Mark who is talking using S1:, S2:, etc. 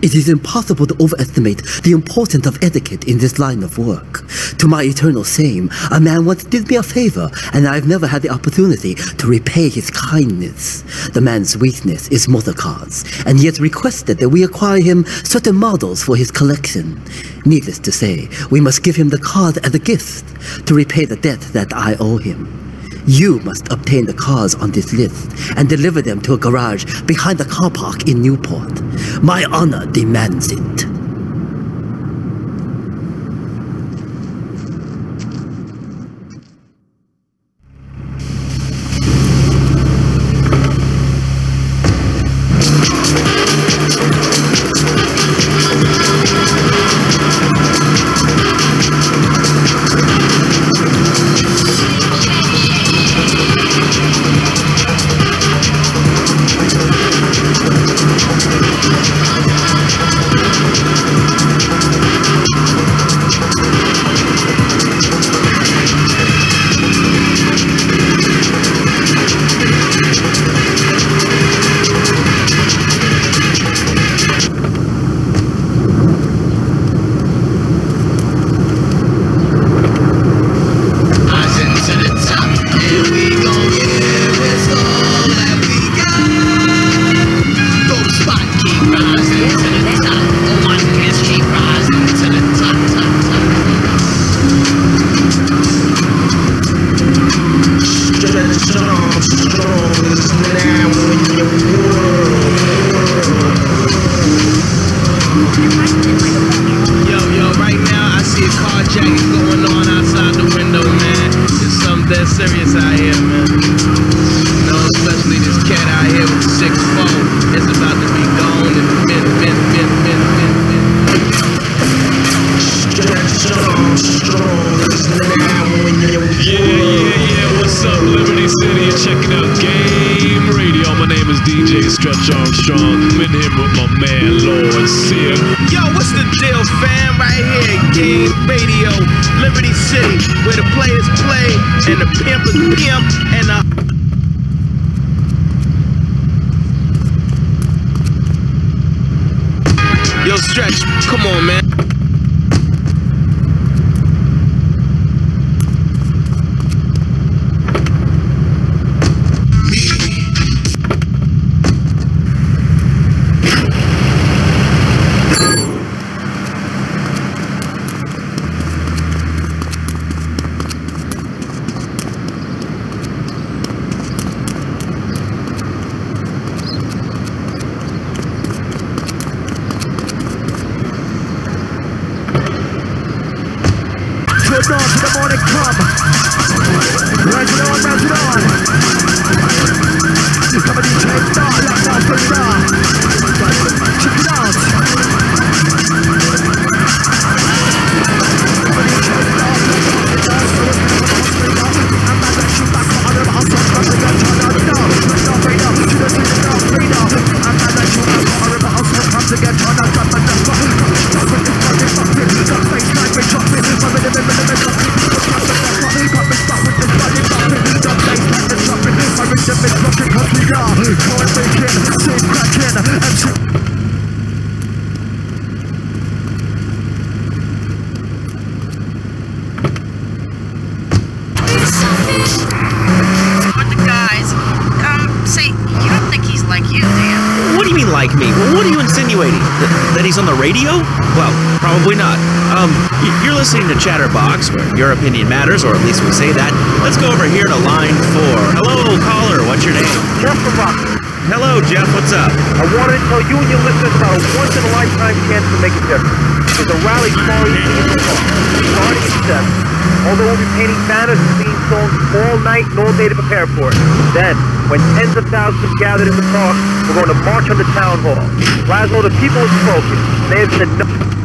S1: It is impossible to overestimate the importance of etiquette in this line of work. To my eternal shame, a man once did me a favor, and I have never had the opportunity to repay his kindness. The man's weakness is motor cars, and he has requested that we acquire him certain models for his collection. Needless to say, we must give him the cars as a gift to repay the debt that I owe him. You must obtain the cars on this list and deliver them to a garage behind the car park in Newport. My honor demands it.
S2: DJ Stretch Armstrong. In here with my man Lord Sear.
S3: Yo, what's the deal, fam? Right here, Game Radio, Liberty City, where the players play and the pimp is pimp and the Yo, Stretch, come on, man.
S4: Good dawn to the morning come. Rise it on, rise it on. Come on, DJ, off the
S5: like
S6: me? What are you insinuating? That, that he's on the radio? Well, probably not. Um, you're listening to Chatterbox, where your opinion matters, or at least we say that. Let's go over here to line four. Hello, caller. What's your name?
S7: Jeff from Rockford.
S6: Hello, Jeff. What's up?
S7: I wanted to tell you and your listeners about a once-in-a-lifetime chance to make a difference. There's a rally tomorrow evening in the park, starting at 7. Although we'll be painting banners and singing songs all night and all day to prepare for it. Then, when tens of thousands gathered in the park, we're going to march on the town hall. Lazlow, the people have spoken. They have said no.